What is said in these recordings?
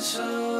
so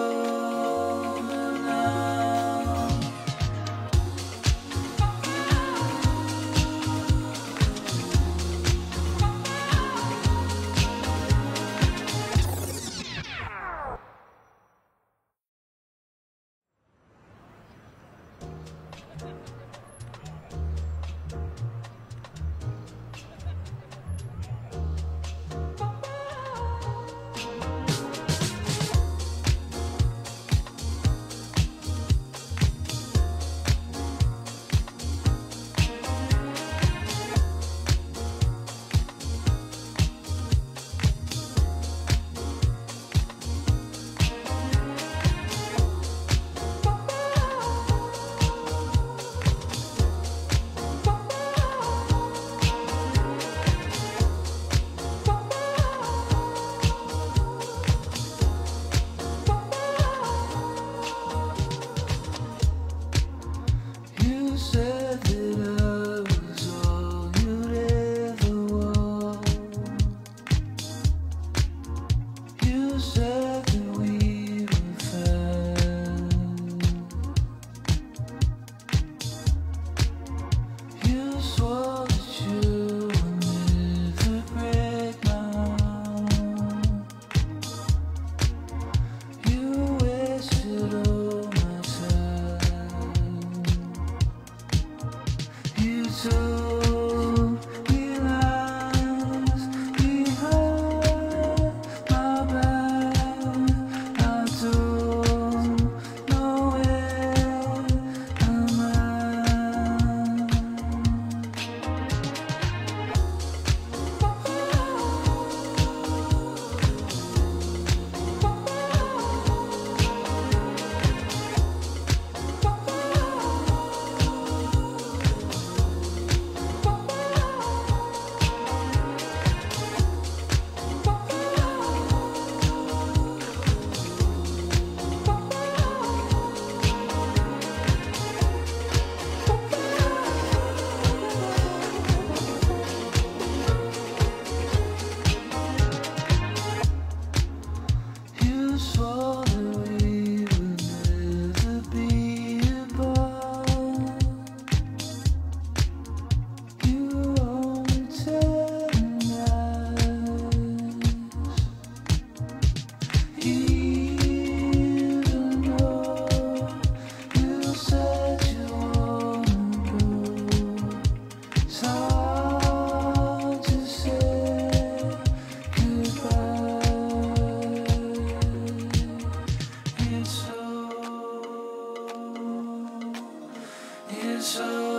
so